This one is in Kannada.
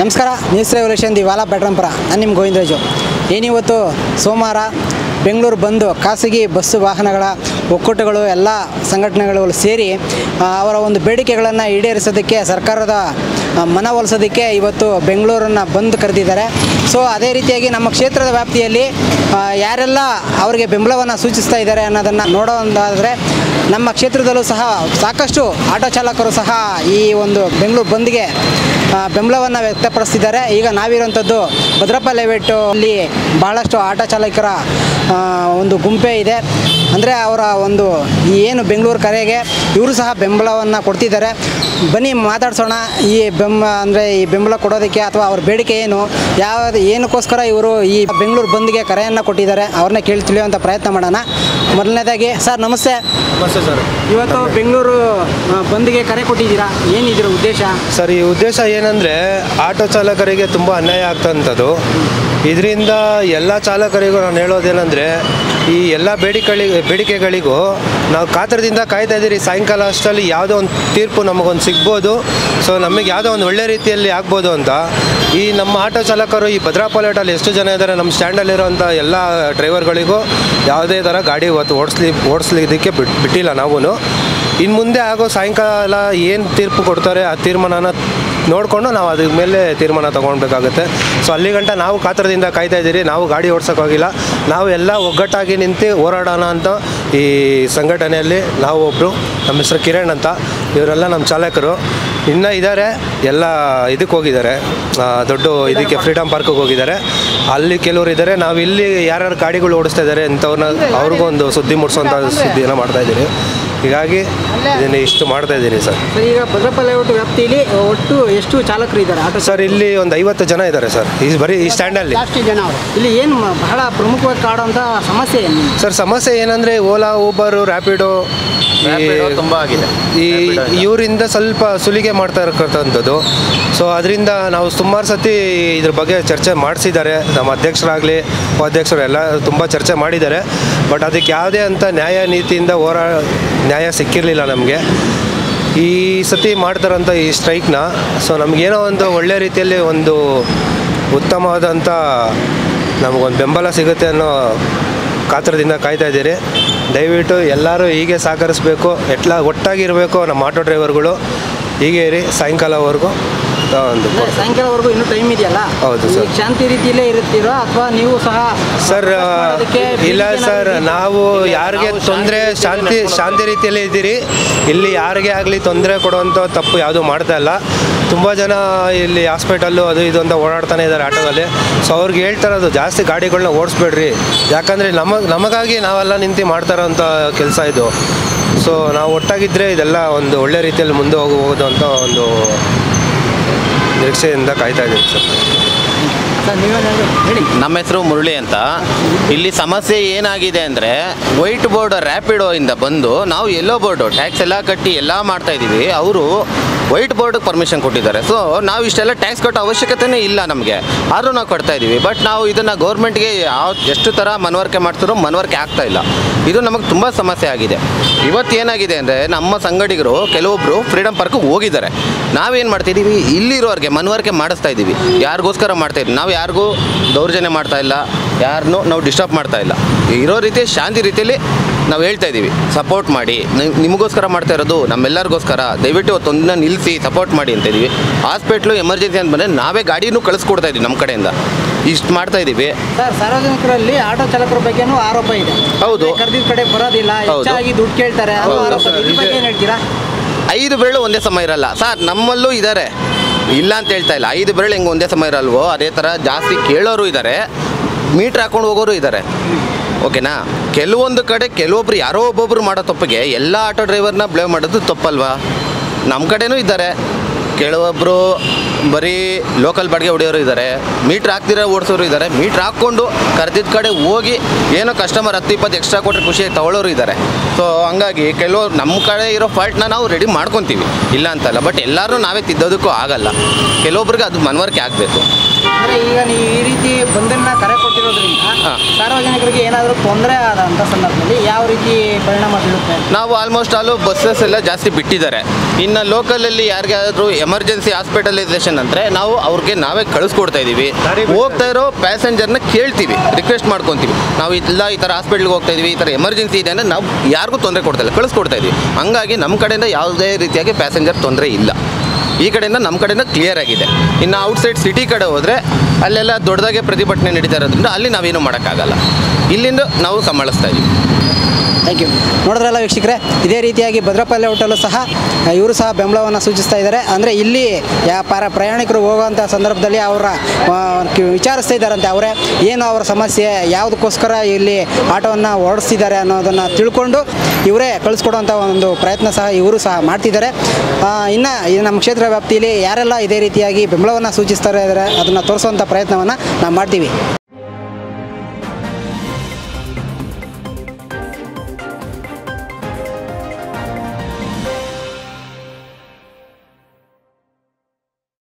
ನಮಸ್ಕಾರ ನ್ಯೂಸ್ ರೆವಲ್ಯೂಷನ್ ದಿ ವಾಲಾ ಬೆಟ್ರಂಪುರ, ನಾನು ನಿಮ್ಮ ಗೋವಿಂದರಾಜು. ಏನಿವತ್ತು ಸೋಮವಾರ ಬೆಂಗಳೂರು ಬಂದು ಖಾಸಗಿ ಬಸ್ಸು ವಾಹನಗಳ ಒಕ್ಕೂಟಗಳು, ಎಲ್ಲ ಸಂಘಟನೆಗಳು ಸೇರಿ ಅವರ ಒಂದು ಬೇಡಿಕೆಗಳನ್ನು ಈಡೇರಿಸೋದಕ್ಕೆ, ಸರ್ಕಾರದ ಮನವೊಲಿಸೋದಕ್ಕೆ ಇವತ್ತು ಬೆಂಗಳೂರನ್ನು ಬಂದು ಕರೆದಿದ್ದಾರೆ. ಸೊ ಅದೇ ರೀತಿಯಾಗಿ ನಮ್ಮ ಕ್ಷೇತ್ರದ ವ್ಯಾಪ್ತಿಯಲ್ಲಿ ಯಾರೆಲ್ಲ ಅವರಿಗೆ ಬೆಂಬಲವನ್ನು ಸೂಚಿಸ್ತಾ ಇದ್ದಾರೆ ಅನ್ನೋದನ್ನು ನೋಡೋದಾದರೆ, ನಮ್ಮ ಕ್ಷೇತ್ರದಲ್ಲೂ ಸಹ ಸಾಕಷ್ಟು ಆಟೋ ಚಾಲಕರು ಸಹ ಈ ಒಂದು ಬೆಂಗಳೂರು ಬಂದ್ಗೆ ಬೆಂಬಲವನ್ನು ವ್ಯಕ್ತಪಡಿಸ್ತಿದ್ದಾರೆ. ಈಗ ನಾವಿರುವಂಥದ್ದು ಭದ್ರಪ್ಪ ಲೇಔಟು ಅಲ್ಲಿ ಬಹಳಷ್ಟು ಆಟೋ ಚಾಲಕರ ಒಂದು ಗುಂಪೇ ಇದೆ. ಅಂದರೆ ಅವರ ಒಂದು ಏನು ಬೆಂಗಳೂರು ಕರೆಗೆ ಇವರು ಸಹ ಬೆಂಬಲವನ್ನು ಕೊಡ್ತಿದ್ದಾರೆ. ಬನ್ನಿ ಮಾತಾಡ್ಸೋಣ, ಈ ಬೆಂಬ, ಅಂದರೆ ಈ ಬೆಂಬಲ ಕೊಡೋದಕ್ಕೆ ಅಥವಾ ಅವ್ರ ಬೇಡಿಕೆ ಏನು? ಯಾವ ಏನಕ್ಕೋಸ್ಕರ ಇವರು ಈ ಬೆಂಗಳೂರು ಬಂದ್ಗೆ ಕರೆಯನ್ನು ಕೊಟ್ಟಿದ್ದಾರೆ ಅವ್ರನ್ನ ಕೇಳಿ ತಿಳಿಯುವಂಥ ಪ್ರಯತ್ನ ಮಾಡೋಣ. ಮೊದಲನೇದಾಗಿ ಸರ್ ನಮಸ್ತೆ. ನಮಸ್ತೆ ಸರ್. ಇವತ್ತು ಬೆಂಗಳೂರು ಬಂದ್ಗೆ ಕರೆ ಕೊಟ್ಟಿದ್ದೀರಾ? ಏನಿದ್ರ ಉದ್ದೇಶ? ಸರ್ ಈ ಉದ್ದೇಶ ಏನಂದರೆ ಆಟೋ ಚಾಲಕರಿಗೆ ತುಂಬ ಅನ್ಯಾಯ ಆಗ್ತಂಥದ್ದು ಇದರಿಂದ ಎಲ್ಲ ಚಾಲಕರಿಗೂ ನಾನು ಹೇಳೋದೇನೆಂದರೆ ಈ ಎಲ್ಲ ಬೇಡಿಕೆಗಳಿ ಬೇಡಿಕೆಗಳಿಗೂ ನಾವು ಕಾತರದಿಂದ ಕಾಯ್ತಾ ಇದ್ದೀರಿ. ಸಾಯಂಕಾಲ ಅಷ್ಟರಲ್ಲಿ ಯಾವುದೋ ಒಂದು ತೀರ್ಪು ನಮಗೊಂದು ಸಿಗ್ಬೋದು. ಸೊ ನಮಗೆ ಯಾವುದೋ ಒಂದು ಒಳ್ಳೆ ರೀತಿಯಲ್ಲಿ ಆಗ್ಬೋದು ಅಂತ. ಈ ನಮ್ಮ ಆಟೋ ಚಾಲಕರು ಈ ಭದ್ರಾಪಾಲೇಟಲ್ಲಿ ಎಷ್ಟು ಜನ ಇದ್ದಾರೆ? ನಮ್ಮ ಸ್ಟ್ಯಾಂಡಲ್ಲಿರೋಂಥ ಎಲ್ಲ ಡ್ರೈವರ್ಗಳಿಗೂ ಯಾವುದೇ ಥರ ಗಾಡಿ ಇವತ್ತು ಓಡಿಸ್ಲಿ ಓಡಿಸ್ಲಿದ್ದಕ್ಕೆ ಬಿಟ್, ಬಿಟ್ಟಿಲ್ಲ ನಾವು ಇನ್ನು ಮುಂದೆ ಆಗೋ ಸಾಯಂಕಾಲ ಏನು ತೀರ್ಪು ಕೊಡ್ತಾರೆ ಆ ತೀರ್ಮಾನನ ನೋಡಿಕೊಂಡು ನಾವು ಅದ್ರ ಮೇಲೆ ತೀರ್ಮಾನ ತೊಗೊಳ್ಬೇಕಾಗುತ್ತೆ. ಸೊ ಅಲ್ಲಿ ಗಂಟ ನಾವು ಕಾತರದಿಂದ ಕಾಯ್ತಾ ಇದ್ದೀರಿ, ನಾವು ಗಾಡಿ ಓಡಿಸೋಕ್ಕಾಗಿಲ್ಲ. ನಾವು ಎಲ್ಲ ಒಗ್ಗಟ್ಟಾಗಿ ನಿಂತು ಹೋರಾಡೋಣ ಅಂತ ಈ ಸಂಘಟನೆಯಲ್ಲಿ ನಾವು ಒಬ್ಬರು ನಮ್ಮ ಹೆಸರು ಕಿರಣ್ ಅಂತ. ಇವರೆಲ್ಲ ನಮ್ಮ ಚಾಲಕರು. ಇನ್ನೂ ಇದ್ದಾರೆ ಎಲ್ಲ ಇದಕ್ಕೆ ಹೋಗಿದ್ದಾರೆ. ದೊಡ್ಡ ಇದಕ್ಕೆ ಫ್ರೀಡಮ್ ಪಾರ್ಕಿಗೆ ಹೋಗಿದ್ದಾರೆ. ಅಲ್ಲಿ ಕೆಲವರು ಇದ್ದಾರೆ ನಾವು ಇಲ್ಲಿ ಯಾರ್ಯಾರು ಗಾಡಿಗಳು ಓಡಿಸ್ತಾ ಇದ್ದಾರೆ ಇಂಥವ್ರನ್ನ ಅವ್ರಿಗೂ ಒಂದು ಸುದ್ದಿ ಮೂಡಿಸೋಂಥ ಸುದ್ದಿಯನ್ನು ಮಾಡ್ತಾ ಇದ್ದೀರಿ ಹೀಗಾಗಿ ಇದನ್ನು ಇಷ್ಟು ಮಾಡ್ತಾ ಇದ್ದೀನಿ ಸರ್. ಸರ್ ಈಗ ಭದ್ರಪ್ಪ ಲೇಔಟ್ ವ್ಯಾಪ್ತಿಯಲ್ಲಿ ಒಟ್ಟು ಎಷ್ಟು ಚಾಲಕರು ಇದ್ದಾರೆ ಆಟೋ ಸರ್ ಇಲ್ಲಿ ಒಂದು ಐವತ್ತು ಜನ ಇದ್ದಾರೆ ಸರ್. ಈ ಬರೀ ಈ ಸ್ಟ್ಯಾಂಡಲ್ಲಿ ಜಾಸ್ತಿ ಜನ ಅವರು. ಇಲ್ಲಿ ಏನು ಬಹಳ ಪ್ರಮುಖವಾಗಿ ಕಾಡುವಂಥ ಸಮಸ್ಯೆ ಏನು? ಸರ್ ಸಮಸ್ಯೆ ಏನಂದರೆ ಓಲಾ ಊಬರು ರ್ಯಾಪಿಡೋ ತುಂಬ ಆಗಿದೆ. ಈ ಇವರಿಂದ ಸ್ವಲ್ಪ ಸುಲಿಗೆ ಮಾಡ್ತಾ ಇರತಕ್ಕಂಥದ್ದು. ಸೊ ಅದರಿಂದ ನಾವು ಸುಮಾರು ಸತಿ ಇದ್ರ ಬಗ್ಗೆ ಚರ್ಚೆ ಮಾಡಿಸಿದ್ದಾರೆ. ನಮ್ಮ ಅಧ್ಯಕ್ಷರಾಗಲಿ ಉಪಾಧ್ಯಕ್ಷರು ಎಲ್ಲ ತುಂಬ ಚರ್ಚೆ ಮಾಡಿದ್ದಾರೆ. ಬಟ್ ಅದಕ್ಕೆ ಯಾವುದೇ ಅಂತ ನ್ಯಾಯ ನೀತಿಯಿಂದ ಹೋರಾ ನ್ಯಾಯ ಸಿಕ್ಕಿರಲಿಲ್ಲ ನಮಗೆ. ಈ ಸತಿ ಮಾಡ್ತಾರಂಥ ಈ ಸ್ಟ್ರೈಕ್ನ ಸೊ ನಮಗೇನೋ ಒಂದು ಒಳ್ಳೆ ರೀತಿಯಲ್ಲಿ ಒಂದು ಉತ್ತಮವಾದಂಥ ನಮಗೊಂದು ಬೆಂಬಲ ಸಿಗುತ್ತೆ ಅನ್ನೋ ಕಾತರದಿಂದ ಕಾಯ್ತಾ ಇದ್ದೀರಿ. ದಯವಿಟ್ಟು ಎಲ್ಲರೂ ಹೀಗೆ ಸಹಕರಿಸಬೇಕು, ಎಟ್ಲ ಒಟ್ಟಾಗಿರಬೇಕು ನಮ್ಮ ಆಟೋ ಡ್ರೈವರ್ಗಳು. ಹೀಗೆ ರೀ ಸಾಯಂಕಾಲವರೆಗೂ ಒಂದು ಸಾಯಂಕಾಲವರೆಗೂ ಇನ್ನೂ ಟೈಮ್ ಇದೆಯಲ್ಲ? ಹೌದು ಸರ್. ಶಾಂತಿ ರೀತಿಯಲ್ಲೇ ಇರುತ್ತೀರೋ ಅಥವಾ ನೀವು ಸಹ ಸರ್ ಇಲ್ಲ ಸರ್ ನಾವು ಯಾರಿಗೆ ತೊಂದರೆ ಶಾಂತಿ ಶಾಂತಿ ರೀತಿಯಲ್ಲೇ ಇದ್ದೀರಿ. ಇಲ್ಲಿ ಯಾರಿಗೆ ಆಗಲಿ ತೊಂದರೆ ಕೊಡುವಂಥ ತಪ್ಪು ಯಾವುದೂ ಮಾಡ್ತಾ ಇಲ್ಲ. ತುಂಬ ಜನ ಇಲ್ಲಿ ಹಾಸ್ಪಿಟಲ್ಲು ಅದು ಇದು ಅಂತ ಓಡಾಡ್ತಾನೆ ಇದ್ದಾರೆ ಆಟೋದಲ್ಲಿ. ಸೊ ಅವ್ರಿಗೆ ಹೇಳ್ತಾರದು ಜಾಸ್ತಿ ಗಾಡಿಗಳನ್ನ ಓಡಿಸ್ಬೇಡ್ರಿ. ಯಾಕಂದರೆ ನಮಗೆ ನಮಗಾಗಿ ನಾವೆಲ್ಲ ನಿಂತು ಮಾಡ್ತಾ ಇರೋಂಥ ಕೆಲಸ ಇದು. ಸೊ ನಾವು ಒಟ್ಟಾಗಿದ್ದರೆ ಇದೆಲ್ಲ ಒಂದು ಒಳ್ಳೆ ರೀತಿಯಲ್ಲಿ ಮುಂದೆ ಹೋಗಬಹುದು ಅಂತ ಒಂದು ನಿರೀಕ್ಷೆಯಿಂದ ಕಾಯ್ತಾ ಇದ್ದೀವಿ ಸರ್. ನಮ್ಮ ಹೆಸರು ಮುರಳಿ ಅಂತ. ಇಲ್ಲಿ ಸಮಸ್ಯೆ ಏನಾಗಿದೆ ಅಂದರೆ ವೈಟ್ ಬೋರ್ಡ್ ರ್ಯಾಪಿಡೋ ಇಂದ ಬಂದು ನಾವು ಎಲ್ಲೋ ಬೋರ್ಡು ಟ್ಯಾಕ್ಸ್ ಎಲ್ಲ ಕಟ್ಟಿ ಎಲ್ಲ ಮಾಡ್ತಾ ಇದ್ದೀವಿ. ಅವರು ವೈಟ್ ಬೋರ್ಡ್ಗೆ ಪರ್ಮಿಷನ್ ಕೊಟ್ಟಿದ್ದಾರೆ. ಸೊ ನಾವು ಇಷ್ಟೆಲ್ಲ ಟ್ಯಾಕ್ಸ್ ಕಟ್ಟೋ ಅವಶ್ಯಕತೆನೇ ಇಲ್ಲ ನಮಗೆ. ಆದರೂ ನಾವು ಕೊಡ್ತಾ ಇದ್ದೀವಿ ಬಟ್ ನಾವು ಇದನ್ನು ಗೌರ್ಮೆಂಟ್ಗೆ ಯಾವ, ಎಷ್ಟು ಥರ ಮನವರಿಕೆ ಮಾಡ್ತಾರೋ ಮನವರಿಕೆ ಆಗ್ತಾ ಇಲ್ಲ. ಇದು ನಮಗೆ ತುಂಬ ಸಮಸ್ಯೆ ಆಗಿದೆ. ಇವತ್ತು ಏನಾಗಿದೆ ಅಂದರೆ ನಮ್ಮ ಸಂಗಡಿಗರು ಕೆಲವೊಬ್ಬರು ಫ್ರೀಡಮ್ ಪಾರ್ಕ್ಗೆ ಹೋಗಿದ್ದಾರೆ. ನಾವೇನು ಮಾಡ್ತಿದ್ದೀವಿ ಇಲ್ಲಿರೋರಿಗೆ ಮನವರಿಕೆ ಮಾಡಿಸ್ತಾ ಇದ್ದೀವಿ ಯಾರಿಗೋಸ್ಕರ ಮಾಡ್ತಾ ಇದ್ದೀವಿ ನಾವು ಯಾರಿಗೂ ದೌರ್ಜನ್ಯ ಮಾಡ್ತಾ ಇಲ್ಲ. ಯಾರನ್ನೂ ನಾವು ಡಿಸ್ಟರ್ಬ್ ಮಾಡ್ತಾ ಇಲ್ಲ. ಇರೋ ರೀತಿ ಶಾಂತಿ ರೀತಿಯಲ್ಲಿ ನಾವು ಹೇಳ್ತಾ ಇದ್ದೀವಿ ಸಪೋರ್ಟ್ ಮಾಡಿ. ನಿಮಗೋಸ್ಕರ ಮಾಡ್ತಾ ಇರೋದು ನಮ್ಮೆಲ್ಲರಿಗೋಸ್ಕರ. ದಯವಿಟ್ಟು ಒಂದನ್ನ ನಿಲ್ಲಿಸಿ ಸಪೋರ್ಟ್ ಮಾಡಿ ಅಂತ ಇದ್ದೀವಿ. ಹಾಸ್ಪಿಟ್ಲು ಎಮರ್ಜೆನ್ಸಿ ಅಂತ ಬಂದರೆ ನಾವೇ ಗಾಡಿನೂ ಕಳಿಸ್ಕೊಡ್ತಾ ಇದ್ದೀವಿ ನಮ್ಮ ಕಡೆಯಿಂದ. ಇಷ್ಟು ಮಾಡ್ತಾ ಇದ್ದೀವಿ. ಸರ್ ಸಾರ್ವಜನಿಕರಲ್ಲಿ ಆಟೋ ಚಾಲಕರ ಬಗ್ಗೆನೂ ಆರೋಪ ಇದೆ. ಹೌದು. ಕರೆದಿದ್ದ ಕಡೆ ಬರೋದಿಲ್ಲ ಹೆಚ್ಚಾಗಿ ದುಡ್ಡು ಕೇಳ್ತಾರೆ. ಹೇಳ್ತೀರಾ? ಐದು ಬೆರಳು ಒಂದೇ ಸಮಯ ಇರಲ್ಲ. ಸರ್ ನಮ್ಮಲ್ಲೂ ಇದ್ದಾರೆ ಇಲ್ಲ ಅಂತ ಹೇಳ್ತಾ ಇಲ್ಲ. ಐದು ಬೆರಳು ಹೆಂಗೆ ಒಂದೇ ಸಮಯ ಇರಲ್ವೋ? ಅದೇ ಥರ ಜಾಸ್ತಿ ಕೇಳೋರು ಇದ್ದಾರೆ ಮೀಟ್ರ್ ಹಾಕೊಂಡು ಹೋಗೋರು ಇದ್ದಾರೆ ಓಕೆನಾ? ಕೆಲವೊಂದು ಕಡೆ ಕೆಲವೊಬ್ರು ಯಾರೋ ಒಬ್ಬೊಬ್ರು ಮಾಡೋ ತಪ್ಪಿಗೆ ಎಲ್ಲ ಆಟೋ ಡ್ರೈವರ್ನ ಬ್ಲೇಮ್ ಮಾಡೋದು ತಪ್ಪಲ್ವಾ? ನಮ್ಮ ಕಡೆನೂ ಇದ್ದಾರೆ. ಕೆಲವೊಬ್ಬರು ಬರೀ ಲೋಕಲ್ ಬಾಡಿಗೆ ಹೊಡೆಯೋರು ಇದ್ದಾರೆ. ಮೀಟ್ರ್ ಹಾಕ್ತಿರೋ ಓಡಿಸೋರು ಇದ್ದಾರೆ. ಮೀಟ್ರ್ ಹಾಕ್ಕೊಂಡು ಕರೆದಿದ್ದ ಕಡೆ ಹೋಗಿ ಏನೋ ಕಸ್ಟಮರ್ ಹತ್ತು ಇಪ್ಪತ್ತು ಎಕ್ಸ್ಟ್ರಾ ಕೊಟ್ಟರೆ ಖುಷಿಯಾಗಿ ತಗೊಳ್ಳೋರು ಇದ್ದಾರೆ. ಸೊ ಹಂಗಾಗಿ ಕೆಲವರು ನಮ್ಮ ಕಡೆ ಇರೋ ಫಾಲ್ಟ್ನ ನಾವು ರೆಡಿ ಮಾಡ್ಕೊತೀವಿ. ಇಲ್ಲ ಅಂತಲ್ಲ ಬಟ್ ಎಲ್ಲರೂ ನಾವೇ ತಿದ್ದೋದಕ್ಕೂ ಆಗಲ್ಲ. ಕೆಲವೊಬ್ರಿಗೆ ಅದು ಮನವರಿಕೆ ಆಗಬೇಕು. ಈಗ ನೀವು ಈ ರೀತಿ ಬಂದನ್ನು ಕರೆ ಮಾಡ್ತಿರೋದ್ರಿಂದ ಸಾರ್ವಜನಿಕರಿಗೆ ಏನಾದರೂ ತೊಂದರೆ ಆದಂಥ ಸಂದರ್ಭದಲ್ಲಿ ಯಾವ ರೀತಿ ಪರಿಣಾಮ ಬೀಳುತ್ತೆ? ನಾವು ಆಲ್ಮೋಸ್ಟ್ ಆಲು ಬಸ್ಸಸ್ ಎಲ್ಲ ಜಾಸ್ತಿ ಬಿಟ್ಟಿದ್ದಾರೆ. ಇನ್ನು ಲೋಕಲಲ್ಲಿ ಯಾರಿಗಾದ್ರೂ ಎಮರ್ಜೆನ್ಸಿ ಹಾಸ್ಪಿಟಲೈಸೇಷನ್ ಅಂದರೆ ನಾವು ಅವ್ರಿಗೆ ನಾವೇ ಕಳಿಸ್ಕೊಡ್ತಾ ಇದ್ದೀವಿ ಹೋಗ್ತಾ ಇರೋ ಪ್ಯಾಸೆಂಜರ್ನ ಕೇಳ್ತೀವಿ ರಿಕ್ವೆಸ್ಟ್ ಮಾಡ್ಕೊತೀವಿ. ನಾವು ಇಲ್ಲ ಈ ಥರ ಹಾಸ್ಪಿಟ್ಲ್ಗೆ ಹೋಗ್ತಾ ಇದೀವಿ ಈ ಥರ ಎಮರ್ಜೆನ್ಸಿ ಇದೆ ಅಂದರೆ ನಾವು ಯಾರಿಗೂ ತೊಂದರೆ ಕೊಡ್ತಾ ಇಲ್ಲ ಕಳಿಸ್ಕೊಡ್ತಾ ಇದೀವಿ. ಹಂಗಾಗಿ ನಮ್ಮ ಕಡೆಯಿಂದ ಯಾವುದೇ ರೀತಿಯಾಗಿ ಪ್ಯಾಸೆಂಜರ್ ತೊಂದರೆ ಇಲ್ಲ. ಈ ಕಡೆಯಿಂದ ನಮ್ಮ ಕಡೆಯಿಂದ ಕ್ಲಿಯರ್ ಆಗಿದೆ. ಇನ್ನು ಔಟ್ಸೈಡ್ ಸಿಟಿ ಕಡೆ ಹೋದರೆ ಅಲ್ಲೆಲ್ಲ ದೊಡ್ಡದಾಗೆ ಪ್ರತಿಭಟನೆ ನಡೀತಾ ಇರೋದ್ರಿಂದ ಅಲ್ಲಿ ನಾವೇನು ಮಾಡೋಕ್ಕಾಗಲ್ಲ. ಇಲ್ಲಿಂದ ನಾವು ಸಂಭಾಳಿಸ್ತಾ ಇದ್ದೀವಿ. ಥ್ಯಾಂಕ್ ಯು ನೋಡಿದ್ರಲ್ಲ ವೀಕ್ಷಕರೇ, ಇದೇ ರೀತಿಯಾಗಿ ಭದ್ರಪಲ್ಲೆ ಹೋಟೆಲು ಸಹ ಇವರು ಸಹ ಬೆಂಬಲವನ್ನು ಸೂಚಿಸ್ತಾ ಇದ್ದಾರೆ. ಅಂದರೆ ಇಲ್ಲಿ, ಯಾ, ಪರ ಪ್ರಯಾಣಿಕರು ಹೋಗುವಂಥ ಸಂದರ್ಭದಲ್ಲಿ ಅವರ ವಿಚಾರಿಸ್ತಾ ಇದ್ದಾರಂತೆ ಅವರೇ. ಏನು ಅವರ ಸಮಸ್ಯೆ, ಯಾವುದಕ್ಕೋಸ್ಕರ ಇಲ್ಲಿ ಆಟೋವನ್ನು ಓಡಿಸ್ತಿದ್ದಾರೆ ಅನ್ನೋದನ್ನು ತಿಳ್ಕೊಂಡು ಇವರೇ ಕಳಿಸ್ಕೊಡುವಂಥ ಒಂದು ಪ್ರಯತ್ನ ಸಹ ಇವರು ಸಹ ಮಾಡ್ತಿದ್ದಾರೆ. ಇನ್ನು ನಮ್ಮ ಕ್ಷೇತ್ರ ವ್ಯಾಪ್ತಿಯಲ್ಲಿ ಯಾರೆಲ್ಲ ಇದೇ ರೀತಿಯಾಗಿ ಬೆಂಬಲವನ್ನು ಸೂಚಿಸ್ತಾರೆ ಇದ್ದಾರೆ, ಅದನ್ನು ತೋರಿಸುವಂಥ ಪ್ರಯತ್ನವನ್ನು ನಾವು ಮಾಡ್ತೀವಿ.